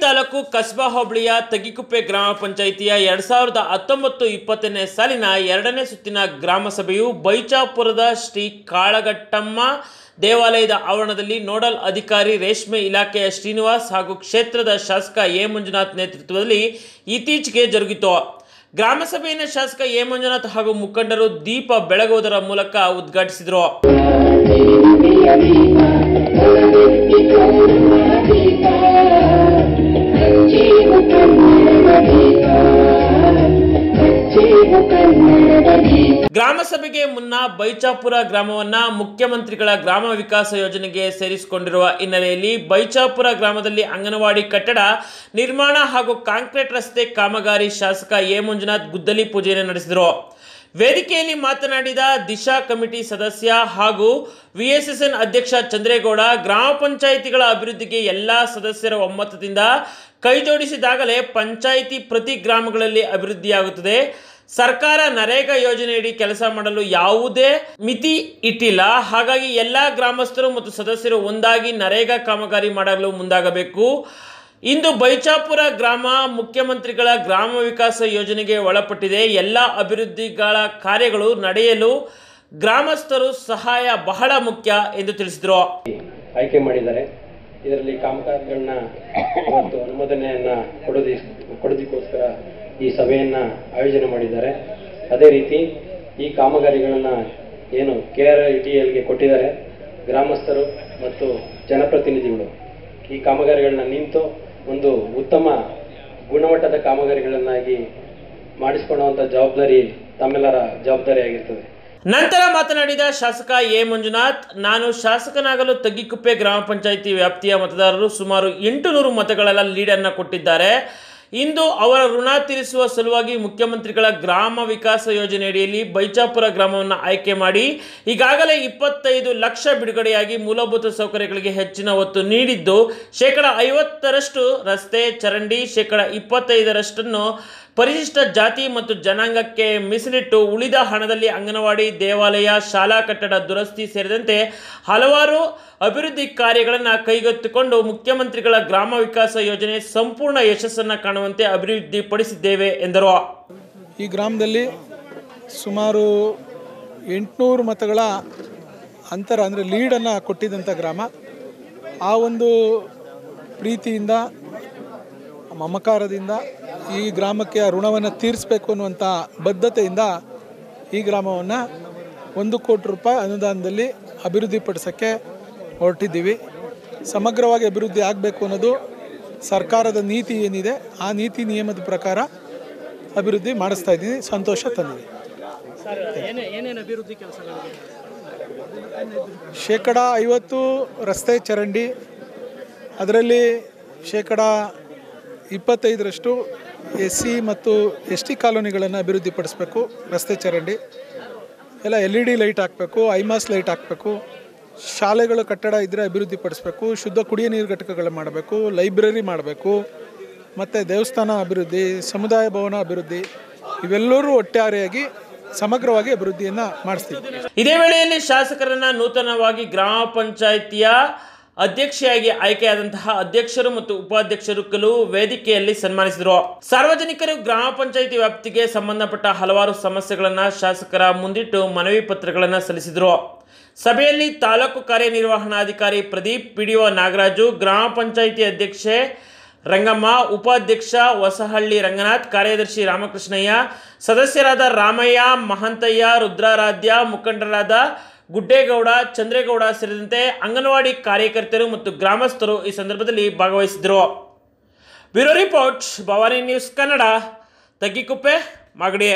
ತಾಲೂಕು ಕಸ್ಬಾ ಹೋಬಳಿಯ ತಗಿಕುಪ್ಪೆ ಗ್ರಾಮ ಪಂಚಾಯಿತಿಯ ಎರಡ್ ಸಾವಿರದ ಹತ್ತೊಂಬತ್ತು ಇಪ್ಪತ್ತನೇ ಸಾಲಿನ ಎರಡನೇ ಸುತ್ತಿನ ಗ್ರಾಮ ಸಭೆಯು ಬೈಚಾಪುರದ ಶ್ರೀ ಕಾಳಗಟ್ಟಮ್ಮ ದೇವಾಲಯದ ಆವರಣದಲ್ಲಿ ನೋಡಲ್ ಅಧಿಕಾರಿ ರೇಷ್ಮೆ ಇಲಾಖೆಯ ಶ್ರೀನಿವಾಸ್ ಹಾಗೂ ಕ್ಷೇತ್ರದ ಶಾಸಕ ಎ ಮಂಜುನಾಥ್ ನೇತೃತ್ವದಲ್ಲಿ ಇತ್ತೀಚೆಗೆ ಜರುಗಿತು. ಗ್ರಾಮಸಭೆಯನ್ನು ಶಾಸಕ ಎ ಮಂಜುನಾಥ್ ಹಾಗೂ ಮುಖಂಡರು ದೀಪ ಬೆಳಗುವುದರ ಮೂಲಕ ಉದ್ಘಾಟಿಸಿದರು. ಗ್ರಾಮ ಸಭೆಗೆ ಮುನ್ನ ಬೈಚಾಪುರ ಗ್ರಾಮವನ್ನ ಮುಖ್ಯಮಂತ್ರಿಗಳ ಗ್ರಾಮ ವಿಕಾಸ ಯೋಜನೆಗೆ ಸೇರಿಸಿಕೊಂಡಿರುವ ಹಿನ್ನೆಲೆಯಲ್ಲಿ ಬೈಚಾಪುರ ಗ್ರಾಮದಲ್ಲಿ ಅಂಗನವಾಡಿ ಕಟ್ಟಡ, ನಿರ್ಮಾಣ ಹಾಗೂ ಕಾಂಕ್ರೀಟ್ ರಸ್ತೆ ಕಾಮಗಾರಿ ಶಾಸಕ ಎ ಮಂಜುನಾಥ್ ಗುದ್ದಲಿ ಪೂಜೆಯನ್ನು ನಡೆಸಿದರು. ವೇದಿಕೆಯಲ್ಲಿ ಮಾತನಾಡಿದ ದಿಶಾ ಕಮಿಟಿ ಸದಸ್ಯ ಹಾಗೂ ವಿಎಸ್ಎಸ್ಎನ್ ಅಧ್ಯಕ್ಷ ಚಂದ್ರೇಗೌಡ, ಗ್ರಾಮ ಪಂಚಾಯಿತಿಗಳ ಅಭಿವೃದ್ಧಿಗೆ ಎಲ್ಲ ಸದಸ್ಯರ ಒಮ್ಮತದಿಂದ ಕೈಜೋಡಿಸಿದಾಗಲೇ ಪಂಚಾಯಿತಿ ಪ್ರತಿ ಗ್ರಾಮಗಳಲ್ಲಿ ಅಭಿವೃದ್ಧಿಯಾಗುತ್ತದೆ. ಸರ್ಕಾರ ನರೇಗಾ ಯೋಜನೆಯಡಿ ಕೆಲಸ ಮಾಡಲು ಯಾವುದೇ ಮಿತಿ ಇಟ್ಟಿಲ್ಲ. ಹಾಗಾಗಿ ಎಲ್ಲ ಗ್ರಾಮಸ್ಥರು ಮತ್ತು ಸದಸ್ಯರು ಒಂದಾಗಿ ನರೇಗಾ ಕಾಮಗಾರಿ ಮಾಡಲು ಮುಂದಾಗಬೇಕು. ಇಂದು ಬೈಚಾಪುರ ಗ್ರಾಮ ಮುಖ್ಯಮಂತ್ರಿಗಳ ಗ್ರಾಮ ವಿಕಾಸ ಯೋಜನೆಗೆ ಒಳಪಟ್ಟಿದೆ. ಎಲ್ಲ ಅಭಿವೃದ್ಧಿಗಳ ಕಾರ್ಯಗಳು ನಡೆಯಲು ಗ್ರಾಮಸ್ಥರು ಸಹಾಯ ಬಹಳ ಮುಖ್ಯ ಎಂದು ತಿಳಿಸಿದರು. ಆಯ್ಕೆ ಮಾಡಿದ್ದಾರೆ. ಇದರಲ್ಲಿ ಕಾಮಗಾರಿಗಳನ್ನ ಮತ್ತು ಅನುಮೋದನೆಯನ್ನ ಕೊಡೋದಿ ಕೊಡೋದಕ್ಕೋಸ್ಕರ ಈ ಸಭೆಯನ್ನ ಆಯೋಜನೆ ಮಾಡಿದ್ದಾರೆ. ಅದೇ ರೀತಿ ಈ ಕಾಮಗಾರಿಗಳನ್ನ ಏನು ಕೆ ಆರ್ ಇ ಟಿ ಎಲ್ಗೆ ಕೊಟ್ಟಿದ್ದಾರೆ ಗ್ರಾಮಸ್ಥರು ಮತ್ತು ಜನಪ್ರತಿನಿಧಿಗಳು. ಈ ಕಾಮಗಾರಿಗಳನ್ನ ನಿಂತು ಒಂದು ಉತ್ತಮ ಗುಣಮಟ್ಟದ ಕಾಮಗಾರಿಗಳನ್ನಾಗಿ ಮಾಡಿಸಿಕೊಳ್ಳುವಂಥ ಜವಾಬ್ದಾರಿ ತಮ್ಮೆಲ್ಲರ ಜವಾಬ್ದಾರಿ ಆಗಿರ್ತದೆ. ನಂತರ ಮಾತನಾಡಿದ ಶಾಸಕ ಎ ಮಂಜುನಾಥ್, ನಾನು ಶಾಸಕನಾಗಲು ತಗ್ಗಿಕುಪ್ಪೆ ಗ್ರಾಮ ಪಂಚಾಯಿತಿ ವ್ಯಾಪ್ತಿಯ ಮತದಾರರು ಸುಮಾರು ಎಂಟು ನೂರು ಮತಗಳೆಲ್ಲ ಲೀಡನ್ನು ಕೊಟ್ಟಿದ್ದಾರೆ. ಇಂದು ಅವರ ಋಣ ತೀರಿಸುವ ಸಲುವಾಗಿ ಮುಖ್ಯಮಂತ್ರಿಗಳ ಗ್ರಾಮ ವಿಕಾಸ ಯೋಜನೆಯಡಿಯಲ್ಲಿ ಬೈಚಾಪುರ ಗ್ರಾಮವನ್ನು ಆಯ್ಕೆ ಮಾಡಿ ಈಗಾಗಲೇ ಇಪ್ಪತ್ತೈದು ಲಕ್ಷ ಬಿಡುಗಡೆಯಾಗಿ ಮೂಲಭೂತ ಸೌಕರ್ಯಗಳಿಗೆ ಹೆಚ್ಚಿನ ಒತ್ತು ನೀಡಿದ್ದು ಶೇಕಡ ಐವತ್ತರಷ್ಟು ರಸ್ತೆ ಚರಂಡಿ, ಶೇಕಡ ಇಪ್ಪತ್ತೈದರಷ್ಟನ್ನು ಪರಿಶಿಷ್ಟ ಜಾತಿ ಮತ್ತು ಜನಾಂಗಕ್ಕೆ ಮೀಸಲಿಟ್ಟು ಉಳಿದ ಹಣದಲ್ಲಿ ಅಂಗನವಾಡಿ, ದೇವಾಲಯ, ಶಾಲಾ ಕಟ್ಟಡ ದುರಸ್ತಿ ಸೇರಿದಂತೆ ಹಲವಾರು ಅಭಿವೃದ್ಧಿ ಕಾರ್ಯಗಳನ್ನು ಕೈಗೆತ್ತಿಕೊಂಡು ಮುಖ್ಯಮಂತ್ರಿಗಳ ಗ್ರಾಮ ವಿಕಾಸ ಯೋಜನೆ ಸಂಪೂರ್ಣ ಯಶಸ್ಸನ್ನು ಕಾಣುವಂತೆ ಅಭಿವೃದ್ಧಿಪಡಿಸಿದ್ದೇವೆ ಎಂದರು. ಈ ಗ್ರಾಮದಲ್ಲಿ ಸುಮಾರು ಎಂಟುನೂರು ಮತಗಳ ಅಂತರ, ಅಂದರೆ ಲೀಡನ್ನು ಕೊಟ್ಟಿದ್ದಂಥ ಗ್ರಾಮ. ಆ ಒಂದು ಪ್ರೀತಿಯಿಂದ, ಮಮಕಾರದಿಂದ ಈ ಗ್ರಾಮಕ್ಕೆ ಆ ಋಣವನ್ನು ತೀರಿಸಬೇಕು ಅನ್ನುವಂಥ ಬದ್ಧತೆಯಿಂದ ಈ ಗ್ರಾಮವನ್ನು ಒಂದು ಕೋಟಿ ರೂಪಾಯಿ ಅನುದಾನದಲ್ಲಿ ಅಭಿವೃದ್ಧಿಪಡಿಸೋಕ್ಕೆ ಹೊರಟಿದ್ದೀವಿ. ಸಮಗ್ರವಾಗಿ ಅಭಿವೃದ್ಧಿ ಆಗಬೇಕು ಅನ್ನೋದು ಸರ್ಕಾರದ ನೀತಿ ಏನಿದೆ ಆ ನೀತಿ ನಿಯಮದ ಪ್ರಕಾರ ಅಭಿವೃದ್ಧಿ ಮಾಡಿಸ್ತಾ ಇದ್ದೀನಿ ಸಂತೋಷ ತಂದಿದೆ. ಶೇಕಡ ಐವತ್ತು ರಸ್ತೆ ಚರಂಡಿ ಅದರಲ್ಲಿ ಶೇಕಡ ಇಪ್ಪತ್ತೈದರಷ್ಟು ಎಸ್ ಸಿ ಮತ್ತು ಎಸ್ ಟಿ ಕಾಲೋನಿಗಳನ್ನು ಅಭಿವೃದ್ಧಿಪಡಿಸ್ಬೇಕು, ರಸ್ತೆ ಚರಂಡಿ, ಎಲ್ಲ ಎಲ್ ಇ ಡಿ ಲೈಟ್ ಹಾಕಬೇಕು ಐಮಾಸ್ ಲೈಟ್ ಹಾಕಬೇಕು, ಶಾಲೆಗಳ ಕಟ್ಟಡ ಇದ್ದರೆ ಅಭಿವೃದ್ಧಿಪಡಿಸಬೇಕು, ಶುದ್ಧ ಕುಡಿಯ ನೀರು ಘಟಕಗಳು ಮಾಡಬೇಕು, ಲೈಬ್ರರಿ ಮಾಡಬೇಕು, ಮತ್ತು ದೇವಸ್ಥಾನ ಅಭಿವೃದ್ಧಿ, ಸಮುದಾಯ ಭವನ ಅಭಿವೃದ್ಧಿ, ಇವೆಲ್ಲರೂ ಒಟ್ಟಾರೆಯಾಗಿ ಸಮಗ್ರವಾಗಿ ಅಭಿವೃದ್ಧಿಯನ್ನು ಮಾಡಿಸ್ತೀವಿ. ಇದೇ ವೇಳೆಯಲ್ಲಿ ಶಾಸಕರನ್ನ ನೂತನವಾಗಿ ಗ್ರಾಮ ಪಂಚಾಯಿತಿಯ ಅಧ್ಯಕ್ಷೆಯಾಗಿ ಆಯ್ಕೆಯಾದಂತಹ ಅಧ್ಯಕ್ಷರು ಮತ್ತು ಉಪಾಧ್ಯಕ್ಷರು ಕೆಲವು ವೇದಿಕೆಯಲ್ಲಿ ಸನ್ಮಾನಿಸಿದರು. ಸಾರ್ವಜನಿಕರು ಗ್ರಾಮ ಪಂಚಾಯಿತಿ ವ್ಯಾಪ್ತಿಗೆ ಸಂಬಂಧಪಟ್ಟ ಹಲವಾರು ಸಮಸ್ಯೆಗಳನ್ನು ಶಾಸಕರ ಮುಂದಿಟ್ಟು ಮನವಿ ಪತ್ರಗಳನ್ನು ಸಲ್ಲಿಸಿದರು. ಸಭೆಯಲ್ಲಿ ತಾಲೂಕು ಕಾರ್ಯನಿರ್ವಹಣಾಧಿಕಾರಿ ಪ್ರದೀಪ್, ಪಿಡಿಒ ನಾಗರಾಜು, ಗ್ರಾಮ ಪಂಚಾಯಿತಿ ಅಧ್ಯಕ್ಷೆ ರಂಗಮ್ಮ, ಉಪಾಧ್ಯಕ್ಷ ಹೊಸಹಳ್ಳಿ ರಂಗನಾಥ್, ಕಾರ್ಯದರ್ಶಿ ರಾಮಕೃಷ್ಣಯ್ಯ, ಸದಸ್ಯರಾದ ರಾಮಯ್ಯ, ಮಹಂತಯ್ಯ, ರುದ್ರಾರಾಧ್ಯ, ಮುಖಂಡರಾದ ಗುಡ್ಡೇಗೌಡ, ಚಂದ್ರೇಗೌಡ ಸೇರಿದಂತೆ ಅಂಗನವಾಡಿ ಕಾರ್ಯಕರ್ತರು ಮತ್ತು ಗ್ರಾಮಸ್ಥರು ಈ ಸಂದರ್ಭದಲ್ಲಿ ಭಾಗವಹಿಸಿದರು. Bureau report, Bhavani news Kannada, Taggikuppe, Magadi